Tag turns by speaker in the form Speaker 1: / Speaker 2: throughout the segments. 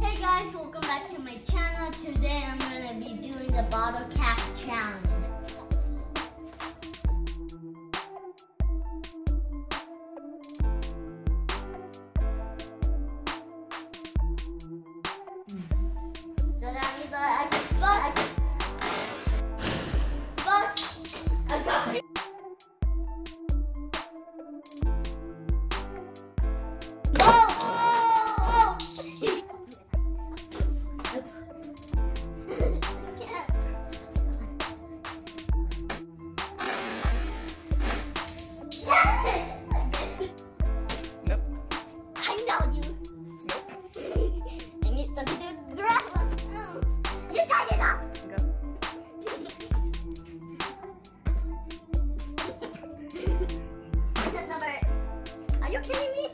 Speaker 1: Hey guys, welcome back to my channel. Today I'm gonna be doing the bottle cap challenge. Kidding me?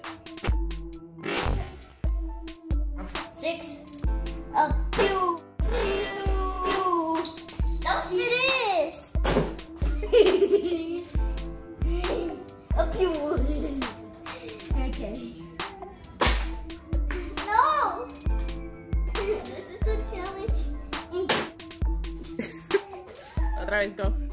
Speaker 1: Six. A pew. Pew. Don't see this. A pew. Okay. No. This is a challenge.
Speaker 2: Otra vez.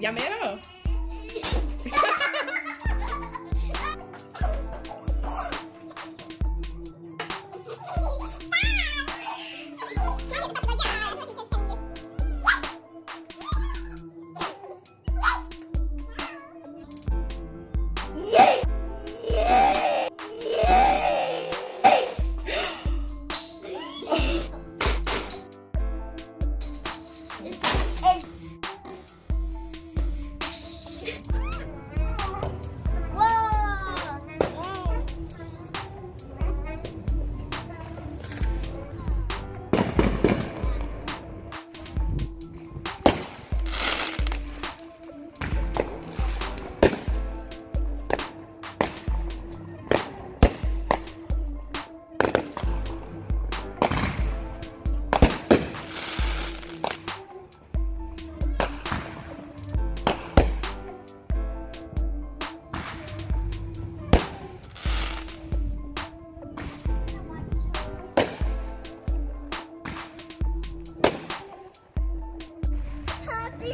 Speaker 1: Já mera. It's,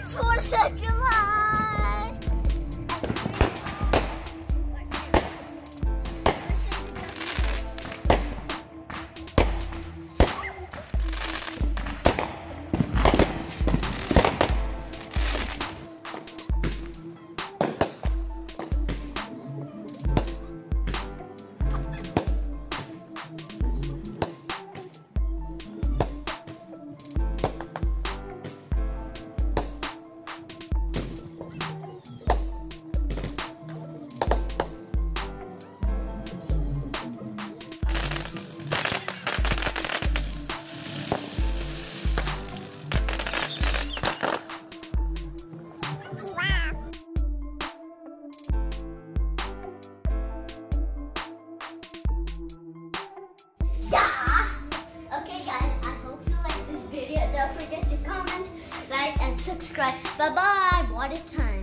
Speaker 1: 4th of July. Subscribe. Bye bye. Water time.